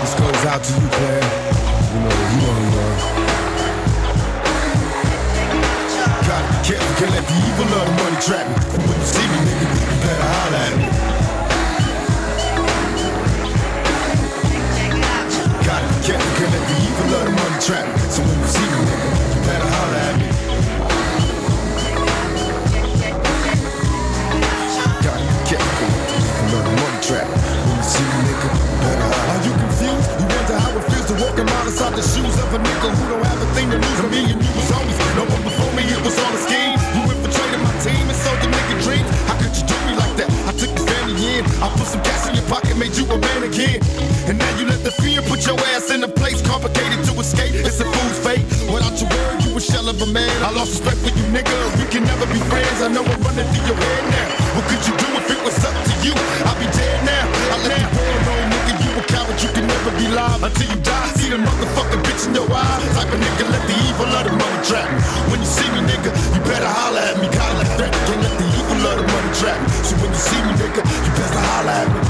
This goes out to you, player. You know, you know who you are. Gotta be careful, can't let the evil of the money trap me, me, nigga, better Are you confused? You wonder how it feels to walk around inside the shoes of a nigga who don't have a thing to lose. Me and you was homies. No one before me, it was all a scheme. You infiltrated my team and sold the nigga dreams. How could you do me like that? I took your family in. I put some cash in your pocket, made you a man again. And now you let the fear put your ass in a place complicated to escape. It's a fool's fate. Without your word, you a shell of a man. I lost respect for you, nigga. We can never be friends. I know I'm running through your head now. What could you do if it was but you can never be live until you die. See the motherfucking bitch in your eyes. Type of nigga, let the evil of the money trap me. When you see me, nigga, you better holler at me. Call like that. Can't let the evil of the money trap me. So when you see me, nigga, you better holler at me.